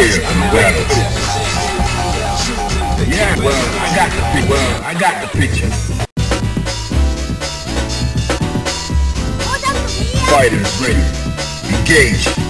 Yeah, well, I got the picture. Well, I got the picture. Fighters ready. Engage.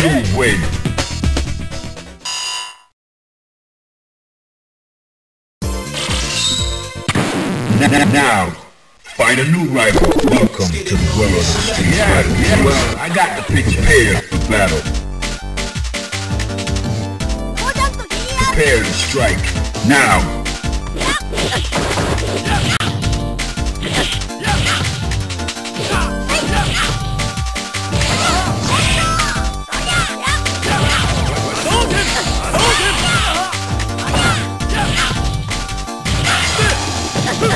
You win. Now, find a new rival. Welcome to the world of street yeah, yeah, well, I got the picture. Prepare to battle. Prepare to strike. Now.